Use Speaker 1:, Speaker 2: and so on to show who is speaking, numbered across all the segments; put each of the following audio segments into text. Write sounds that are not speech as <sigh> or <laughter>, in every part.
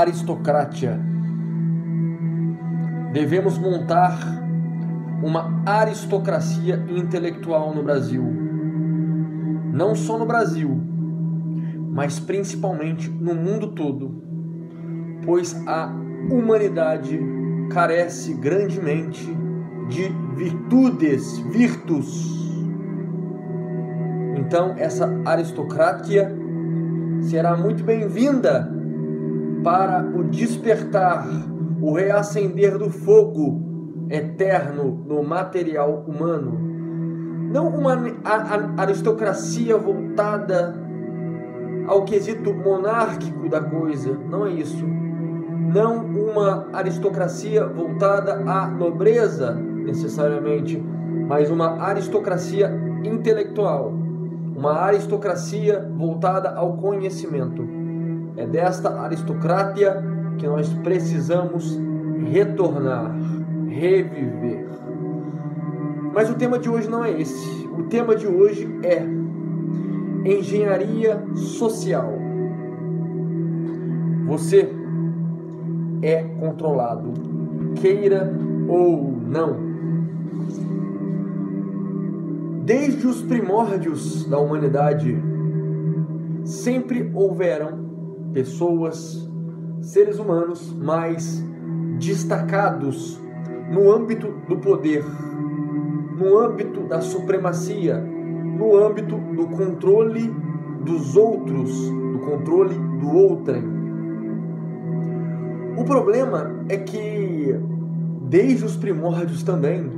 Speaker 1: aristocracia. Devemos montar uma aristocracia intelectual no Brasil. Não só no Brasil, mas principalmente no mundo todo, pois a humanidade carece grandemente de virtudes, virtus. Então, essa aristocracia será muito bem-vinda para o despertar, o reacender do fogo eterno no material humano. Não uma aristocracia voltada ao quesito monárquico da coisa, não é isso. Não uma aristocracia voltada à nobreza, necessariamente, mas uma aristocracia intelectual, uma aristocracia voltada ao conhecimento. É desta aristocracia que nós precisamos retornar, reviver. Mas o tema de hoje não é esse. O tema de hoje é engenharia social. Você é controlado, queira ou não. Desde os primórdios da humanidade, sempre houveram pessoas, seres humanos mais destacados no âmbito do poder, no âmbito da supremacia, no âmbito do controle dos outros, do controle do outrem. O problema é que, desde os primórdios também,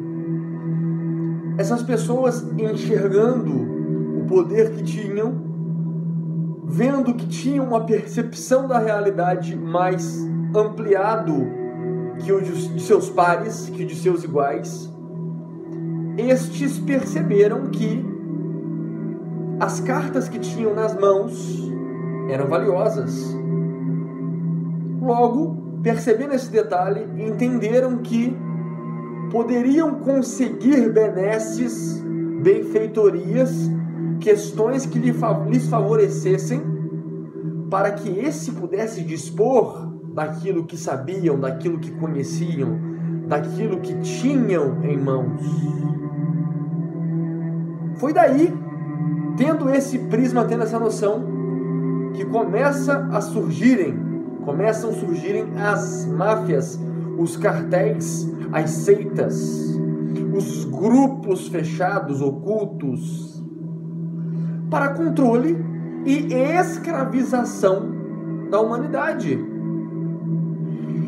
Speaker 1: essas pessoas enxergando o poder que tinham, vendo que tinham uma percepção da realidade mais ampliado que o de seus pares, que o de seus iguais, estes perceberam que as cartas que tinham nas mãos eram valiosas. Logo, percebendo esse detalhe, entenderam que poderiam conseguir benesses, benfeitorias, questões que lhes favorecessem, para que esse pudesse dispor daquilo que sabiam, daquilo que conheciam, daquilo que tinham em mãos. Foi daí tendo esse prisma, tendo essa noção, que começa a surgirem, começam a surgirem as máfias, os cartéis, as seitas, os grupos fechados, ocultos, para controle e escravização da humanidade.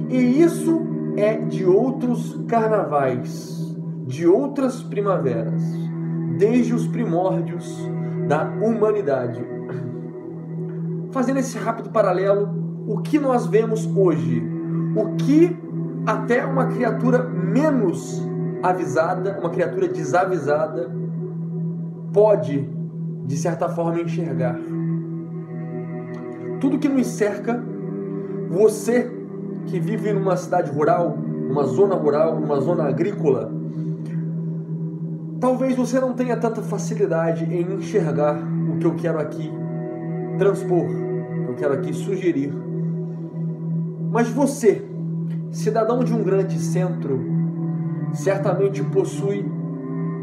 Speaker 1: E isso é de outros carnavais, de outras primaveras, desde os primórdios da humanidade. Fazendo esse rápido paralelo, o que nós vemos hoje? O que até uma criatura menos avisada, uma criatura desavisada, pode, de certa forma, enxergar? Tudo que nos cerca, você que vive numa cidade rural, numa zona rural, numa zona agrícola, Talvez você não tenha tanta facilidade em enxergar o que eu quero aqui transpor, eu quero aqui sugerir. Mas você, cidadão de um grande centro, certamente possui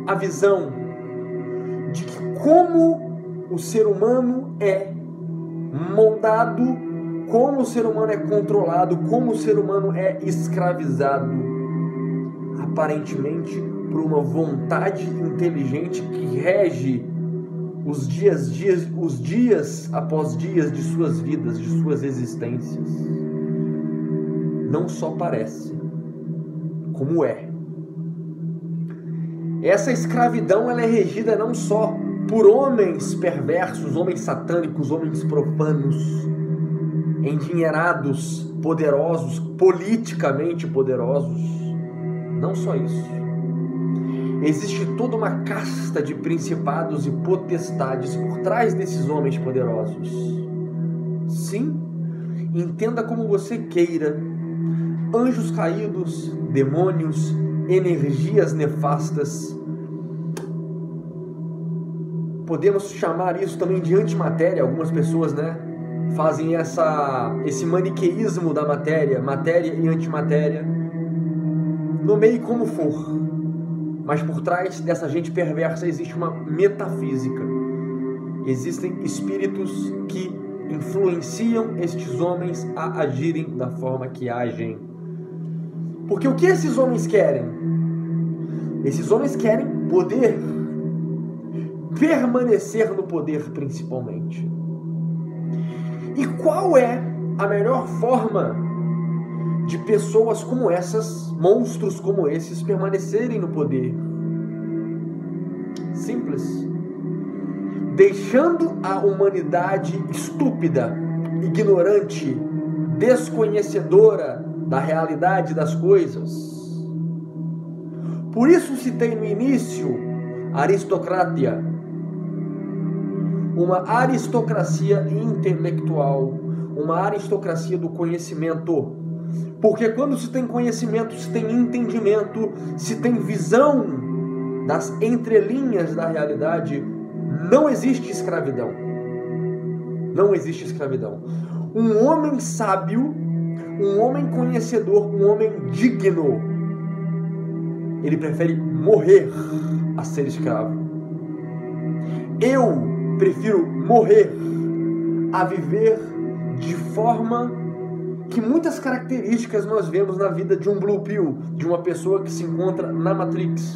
Speaker 1: a visão de como o ser humano é moldado, como o ser humano é controlado, como o ser humano é escravizado. Aparentemente, por uma vontade inteligente que rege os dias, dias, os dias após dias de suas vidas, de suas existências. Não só parece, como é. Essa escravidão ela é regida não só por homens perversos, homens satânicos, homens profanos, endinheirados, poderosos, politicamente poderosos. Não só isso Existe toda uma casta de principados e potestades por trás desses homens poderosos. Sim, entenda como você queira. Anjos caídos, demônios, energias nefastas. Podemos chamar isso também de antimatéria, algumas pessoas, né? fazem essa, esse maniqueísmo da matéria, matéria e antimatéria. Nomeie como for, mas por trás dessa gente perversa existe uma metafísica. Existem espíritos que influenciam estes homens a agirem da forma que agem. Porque o que esses homens querem? Esses homens querem poder, permanecer no poder principalmente. E qual é a melhor forma de pessoas como essas, monstros como esses, permanecerem no poder? Simples. Deixando a humanidade estúpida, ignorante, desconhecedora da realidade das coisas. Por isso citei no início aristocracia, uma aristocracia intelectual, uma aristocracia do conhecimento. Porque quando se tem conhecimento, se tem entendimento, se tem visão das entrelinhas da realidade, não existe escravidão. Não existe escravidão. Um homem sábio, um homem conhecedor, um homem digno, ele prefere morrer a ser escravo. Eu prefiro morrer a viver de forma que muitas características nós vemos na vida de um blue pill, de uma pessoa que se encontra na Matrix.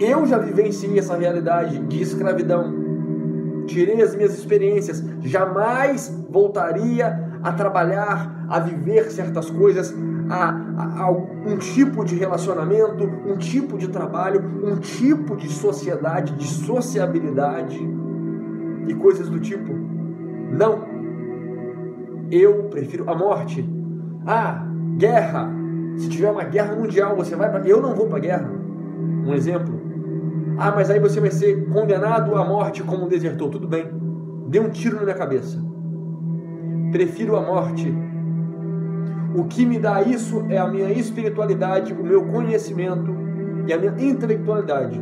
Speaker 1: Eu já vivenciei essa realidade de escravidão. Tirei as minhas experiências, jamais voltaria a trabalhar, a viver certas coisas, a, a, um tipo de relacionamento, um tipo de trabalho, um tipo de sociedade, de sociabilidade e coisas do tipo. Não. Eu prefiro a morte. Ah, guerra. Se tiver uma guerra mundial, você vai para. Eu não vou para guerra. Um exemplo. Ah, mas aí você vai ser condenado à morte como um desertor. Tudo bem. Dê um tiro na minha cabeça. Prefiro a morte. O que me dá isso é a minha espiritualidade, o meu conhecimento e a minha intelectualidade.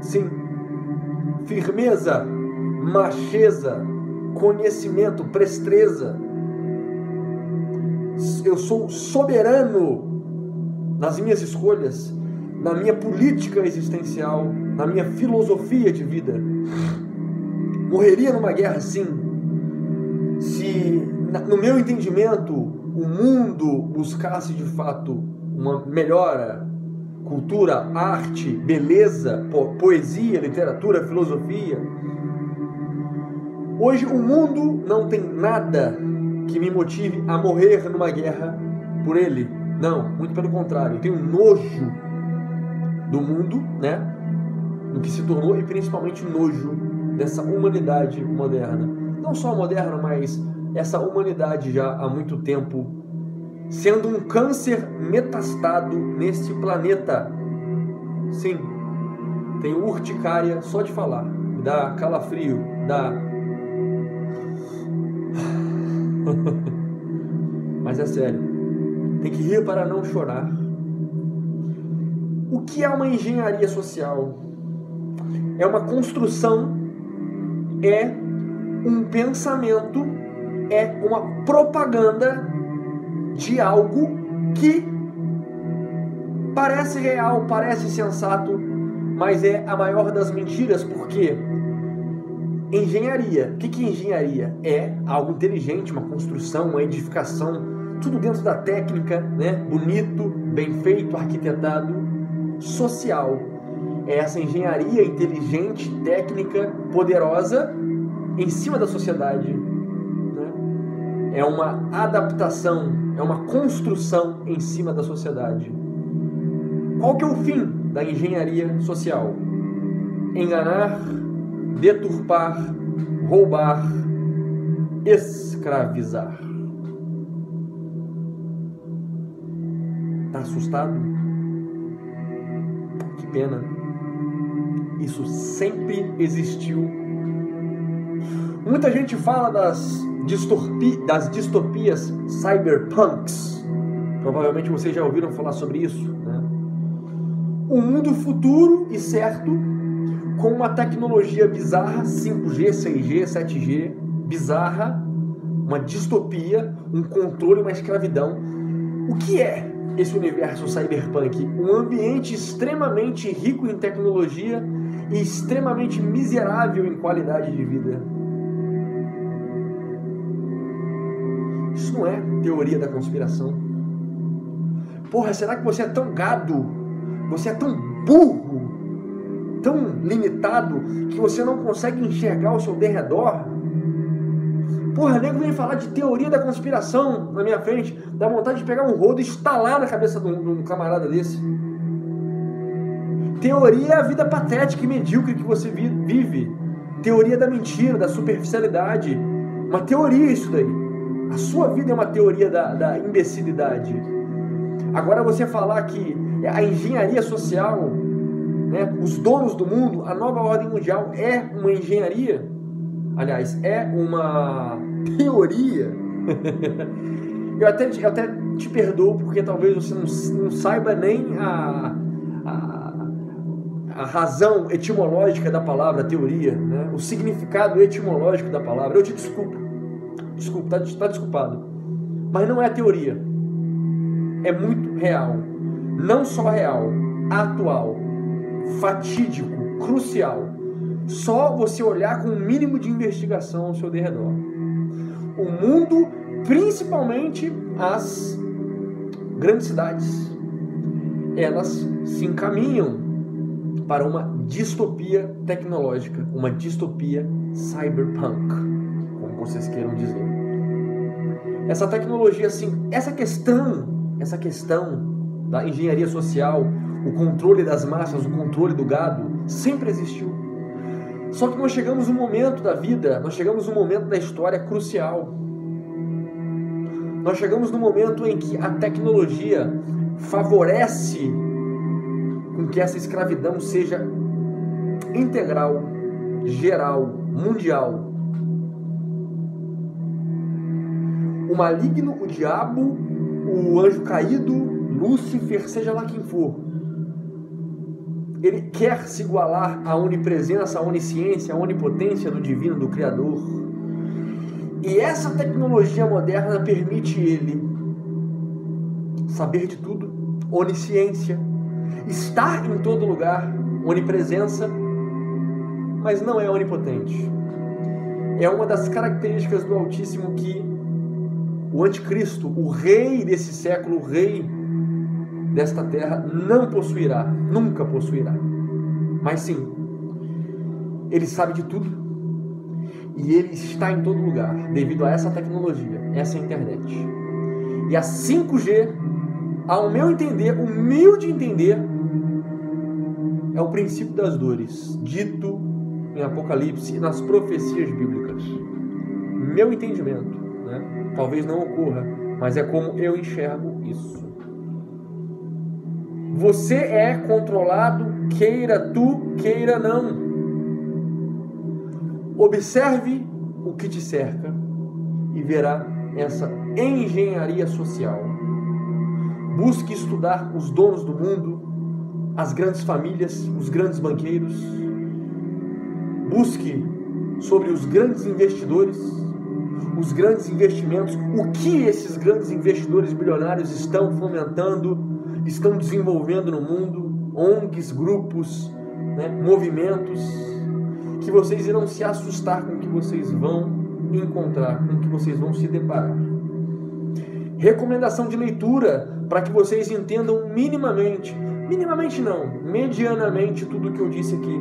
Speaker 1: Sim. Firmeza macheza, conhecimento, prestreza. Eu sou soberano nas minhas escolhas, na minha política existencial, na minha filosofia de vida. Morreria numa guerra, sim, no meu entendimento, o mundo buscasse de fato uma melhora, cultura, arte, beleza, poesia, literatura, filosofia Hoje o mundo não tem nada que me motive a morrer numa guerra por ele. Não, muito pelo contrário. Eu tenho nojo do mundo, né? Do que se tornou e principalmente nojo dessa humanidade moderna. Não só moderna, mas essa humanidade já há muito tempo sendo um câncer metastado neste planeta. Sim, tenho urticária só de falar, dá calafrio, dá <laughs> Mas é sério. Tem que rir para não chorar. O que é uma engenharia social? É uma construção, é um pensamento, é uma propaganda de algo que parece real, parece sensato, mas é a maior das mentiras, porque Engenharia. O que é engenharia? É algo inteligente, uma construção, uma edificação, tudo dentro da técnica, né? Bonito, bem feito, arquitetado, social. É essa engenharia inteligente, técnica, poderosa em cima da sociedade. É uma adaptação, é uma construção em cima da sociedade. Qual que é o fim da engenharia social? Enganar deturpar, roubar, escravizar. Tá assustado? Que pena. Isso sempre existiu. Muita gente fala das, distorpi, das distopias cyberpunks. Provavelmente vocês já ouviram falar sobre isso. Né? Um mundo futuro e certo com uma tecnologia bizarra, 5G, 6G, 7G, bizarra, uma distopia, um controle, uma escravidão. O que é esse universo cyberpunk? Um ambiente extremamente rico em tecnologia e extremamente miserável em qualidade de vida. Isso não é teoria da conspiração. Porra, será que você é tão gado? Você é tão burro? Tão limitado que você não consegue enxergar o seu derredor? Porra, nego vem falar de teoria da conspiração na minha frente, dá vontade de pegar um rodo e estalar na cabeça de um, de um camarada desse. Teoria é a vida patética e medíocre que você vive. Teoria da mentira, da superficialidade. Uma teoria isso daí. A sua vida é uma teoria da, da imbecilidade. Agora você falar que a engenharia social, né, os donos do mundo, a nova ordem mundial é uma engenharia, aliás, é uma teoria. <laughs> eu, até, eu até te perdoo porque talvez você não, não saiba nem a, a, a, razão etimológica da palavra teoria, né? o significado etimológico da palavra. Eu te desculpo. Desculpa, tá, tá desculpado. Mas não é teoria. É muito real. Não só real, atual, fatídico, crucial. Só você olhar com um mínimo de investigação ao seu derredor. O mundo, principalmente as grandes cidades, elas se encaminham para uma distopia tecnológica, uma distopia cyberpunk, vocês queiram dizer. Essa tecnologia, assim, essa questão, essa questão da engenharia social, o controle das massas, o controle do gado, sempre existiu. Só que nós chegamos um momento da vida, nós chegamos um momento da história crucial. Nós chegamos no momento em que a tecnologia favorece com que essa escravidão seja integral, geral, mundial. O maligno, o diabo, o anjo caído, Lúcifer, seja lá quem for, ele quer se igualar à onipresença, à onisciência, à onipotência do divino, do Criador. E essa tecnologia moderna permite ele saber de tudo, onisciência, estar em todo lugar, onipresença, mas não é onipotente. É uma das características do Altíssimo que o Anticristo, o rei desse século, o rei desta terra não possuirá, nunca possuirá. Mas sim, ele sabe de tudo e ele está em todo lugar devido a essa tecnologia, essa internet. E a 5G, ao meu entender, humilde entender, é o princípio das dores, dito em Apocalipse e nas profecias bíblicas. Meu entendimento? Talvez não ocorra, mas é como eu enxergo isso. Você é controlado, queira tu, queira não. Observe o que te cerca e verá essa engenharia social. Busque estudar os donos do mundo, as grandes famílias, os grandes banqueiros. Busque sobre os grandes investidores, os grandes investimentos, o que esses grandes investidores bilionários estão fomentando estão desenvolvendo no mundo, ONGs, grupos, né, movimentos, que vocês irão se assustar com o que vocês vão encontrar, com o que vocês vão se deparar. Recomendação de leitura para que vocês entendam minimamente, minimamente não, medianamente tudo o que eu disse aqui.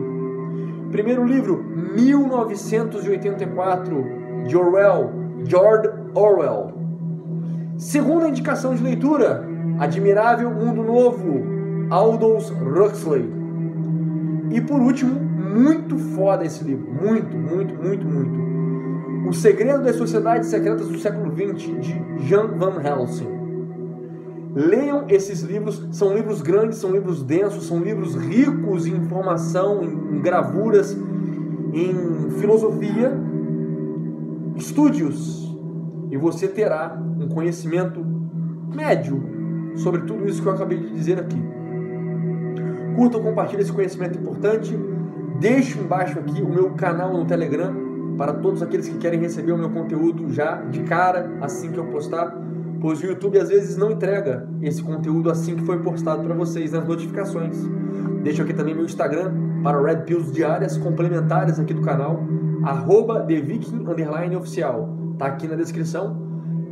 Speaker 1: Primeiro livro, 1984, de Orwell, George Orwell. Segunda indicação de leitura, Admirável Mundo Novo, Aldous Huxley. E por último, muito foda esse livro, muito, muito, muito, muito. O Segredo das Sociedades Secretas do Século XX, de Jan Van Helsing. Leiam esses livros, são livros grandes, são livros densos, são livros ricos em informação, em gravuras, em filosofia. Estude-os e você terá um conhecimento médio sobre tudo isso que eu acabei de dizer aqui. Curta ou compartilhe esse conhecimento importante. Deixe embaixo aqui o meu canal no Telegram, para todos aqueles que querem receber o meu conteúdo já de cara, assim que eu postar, pois o YouTube às vezes não entrega esse conteúdo assim que foi postado para vocês nas notificações. Deixo aqui também meu Instagram para Red Pills diárias complementares aqui do canal, arroba oficial. Tá aqui na descrição.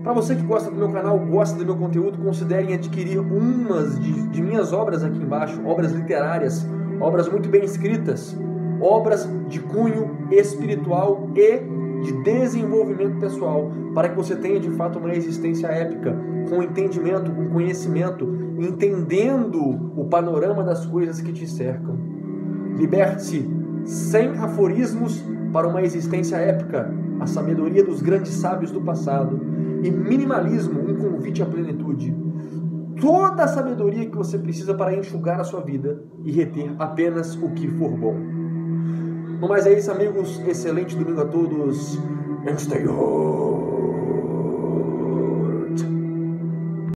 Speaker 1: Para você que gosta do meu canal, gosta do meu conteúdo, considerem adquirir umas de, de minhas obras aqui embaixo, obras literárias, obras muito bem escritas, obras de cunho espiritual e de desenvolvimento pessoal, para que você tenha de fato uma existência épica, com entendimento, com conhecimento, entendendo o panorama das coisas que te cercam. Liberte-se sem aforismos para uma existência épica, a sabedoria dos grandes sábios do passado, e minimalismo, um convite à plenitude. Toda a sabedoria que você precisa para enxugar a sua vida e reter apenas o que for bom. Bom, mas é isso, amigos. Excelente domingo a todos. And stay home.